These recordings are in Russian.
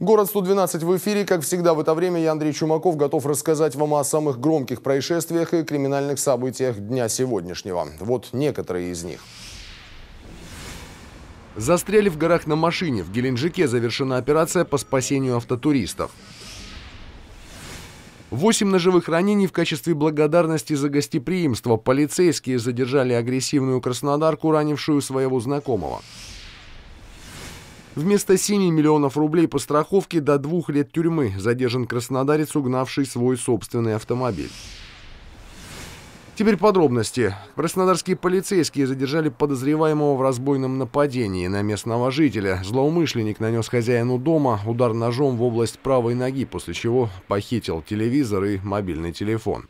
Город 112 в эфире. Как всегда в это время я, Андрей Чумаков, готов рассказать вам о самых громких происшествиях и криминальных событиях дня сегодняшнего. Вот некоторые из них. Застряли в горах на машине. В Геленджике завершена операция по спасению автотуристов. Восемь ножевых ранений в качестве благодарности за гостеприимство. Полицейские задержали агрессивную краснодарку, ранившую своего знакомого. Вместо 7 миллионов рублей по страховке до двух лет тюрьмы задержан краснодарец, угнавший свой собственный автомобиль. Теперь подробности. Краснодарские полицейские задержали подозреваемого в разбойном нападении на местного жителя. Злоумышленник нанес хозяину дома удар ножом в область правой ноги, после чего похитил телевизор и мобильный телефон.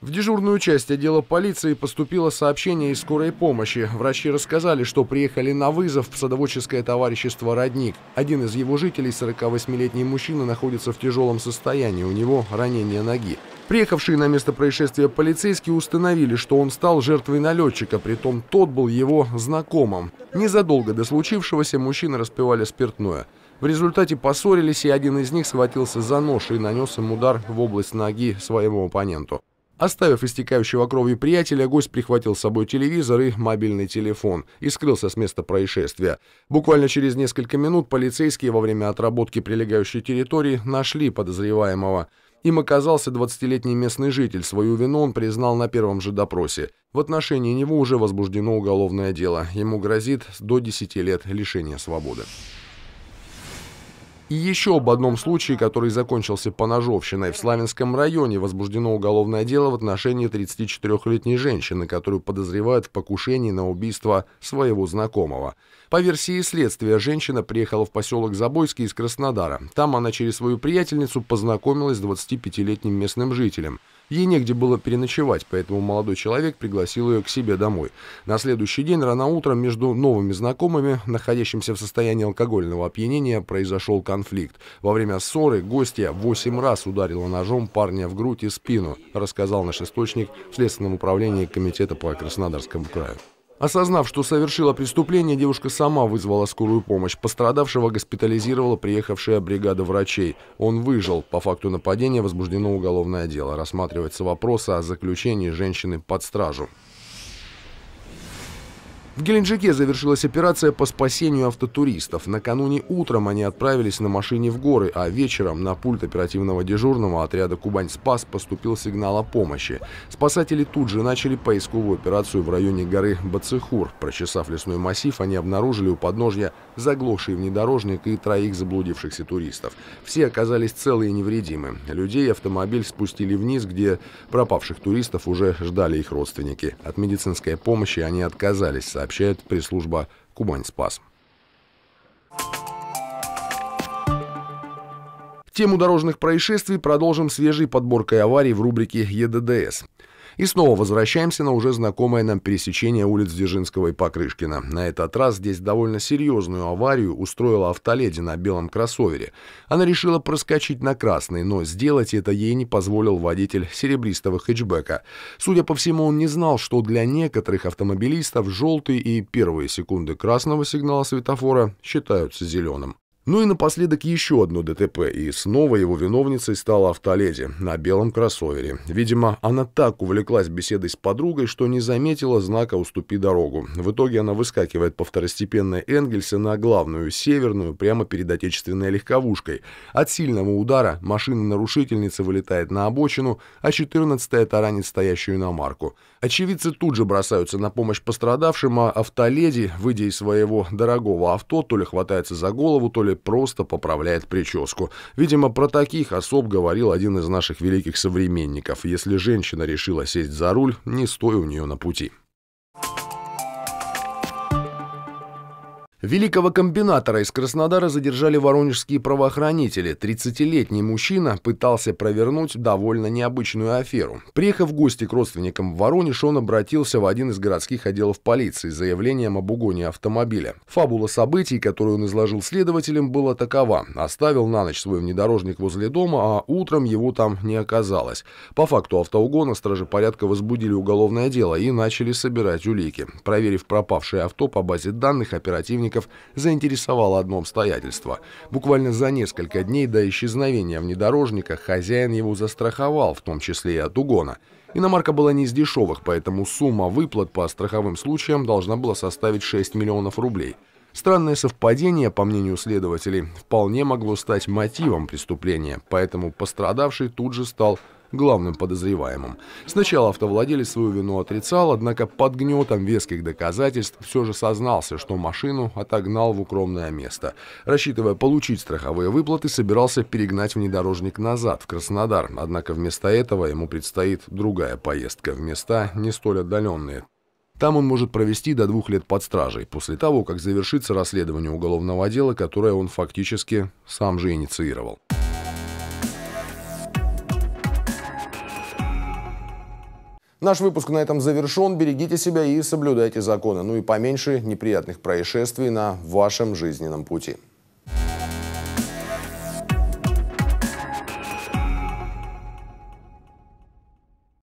В дежурную часть отдела полиции поступило сообщение из скорой помощи. Врачи рассказали, что приехали на вызов в садоводческое товарищество «Родник». Один из его жителей, 48-летний мужчина, находится в тяжелом состоянии. У него ранение ноги. Приехавшие на место происшествия полицейские установили, что он стал жертвой налетчика, притом тот был его знакомым. Незадолго до случившегося мужчины распивали спиртное. В результате поссорились, и один из них схватился за нож и нанес им удар в область ноги своему оппоненту. Оставив истекающего кровью приятеля, гость прихватил с собой телевизор и мобильный телефон и скрылся с места происшествия. Буквально через несколько минут полицейские во время отработки прилегающей территории нашли подозреваемого. Им оказался 20-летний местный житель. Свою вину он признал на первом же допросе. В отношении него уже возбуждено уголовное дело. Ему грозит до 10 лет лишения свободы. И еще об одном случае, который закончился поножовщиной. В Славянском районе возбуждено уголовное дело в отношении 34-летней женщины, которую подозревают в покушении на убийство своего знакомого. По версии следствия, женщина приехала в поселок Забойский из Краснодара. Там она через свою приятельницу познакомилась с 25-летним местным жителем. Ей негде было переночевать, поэтому молодой человек пригласил ее к себе домой. На следующий день рано утром между новыми знакомыми, находящимся в состоянии алкогольного опьянения, произошел конфликт. Во время ссоры гостья восемь раз ударила ножом парня в грудь и спину, рассказал наш источник в Следственном управлении Комитета по Краснодарскому краю. Осознав, что совершила преступление, девушка сама вызвала скорую помощь. Пострадавшего госпитализировала приехавшая бригада врачей. Он выжил. По факту нападения возбуждено уголовное дело. Рассматривается вопрос о заключении женщины под стражу. В Геленджике завершилась операция по спасению автотуристов. Накануне утром они отправились на машине в горы, а вечером на пульт оперативного дежурного отряда «Кубань-Спас» поступил сигнал о помощи. Спасатели тут же начали поисковую операцию в районе горы Бацехур. Прочесав лесной массив, они обнаружили у подножья заглохший внедорожник и троих заблудившихся туристов. Все оказались целы и невредимы. Людей и автомобиль спустили вниз, где пропавших туристов уже ждали их родственники. От медицинской помощи они отказались, сообщили сообщает пресс-служба «Кубань-Спас». Тему дорожных происшествий продолжим свежей подборкой аварий в рубрике «ЕДДС». И снова возвращаемся на уже знакомое нам пересечение улиц Дзержинского и Покрышкина. На этот раз здесь довольно серьезную аварию устроила автоледи на белом кроссовере. Она решила проскочить на красный, но сделать это ей не позволил водитель серебристого хэтчбека. Судя по всему, он не знал, что для некоторых автомобилистов желтый и первые секунды красного сигнала светофора считаются зеленым. Ну и напоследок еще одно ДТП, и снова его виновницей стала автоледи на белом кроссовере. Видимо, она так увлеклась беседой с подругой, что не заметила знака «Уступи дорогу». В итоге она выскакивает по второстепенной Энгельсе на главную, северную, прямо перед отечественной легковушкой. От сильного удара машина нарушительницы вылетает на обочину, а 14-я таранит стоящую на марку. Очевидцы тут же бросаются на помощь пострадавшим, а автоледи, выйдя из своего дорогого авто, то ли хватается за голову, то ли просто поправляет прическу. Видимо, про таких особ говорил один из наших великих современников. Если женщина решила сесть за руль, не стой у нее на пути. Великого комбинатора из Краснодара задержали воронежские правоохранители. 30-летний мужчина пытался провернуть довольно необычную аферу. Приехав в гости к родственникам в Воронеж, он обратился в один из городских отделов полиции с заявлением об угоне автомобиля. Фабула событий, которую он изложил следователям, была такова. Оставил на ночь свой внедорожник возле дома, а утром его там не оказалось. По факту автоугона стражи порядка возбудили уголовное дело и начали собирать улики. Проверив пропавшее авто по базе данных, оперативники внедорожников заинтересовало одно обстоятельство. Буквально за несколько дней до исчезновения внедорожника хозяин его застраховал, в том числе и от угона. Иномарка была не из дешевых, поэтому сумма выплат по страховым случаям должна была составить 6 миллионов рублей. Странное совпадение, по мнению следователей, вполне могло стать мотивом преступления, поэтому пострадавший тут же стал главным подозреваемым. Сначала автовладелец свою вину отрицал, однако под гнетом веских доказательств все же сознался, что машину отогнал в укромное место. Рассчитывая получить страховые выплаты, собирался перегнать внедорожник назад, в Краснодар, однако вместо этого ему предстоит другая поездка в места не столь отдаленные. Там он может провести до двух лет под стражей, после того, как завершится расследование уголовного дела, которое он фактически сам же инициировал. Наш выпуск на этом завершен. Берегите себя и соблюдайте законы. Ну и поменьше неприятных происшествий на вашем жизненном пути.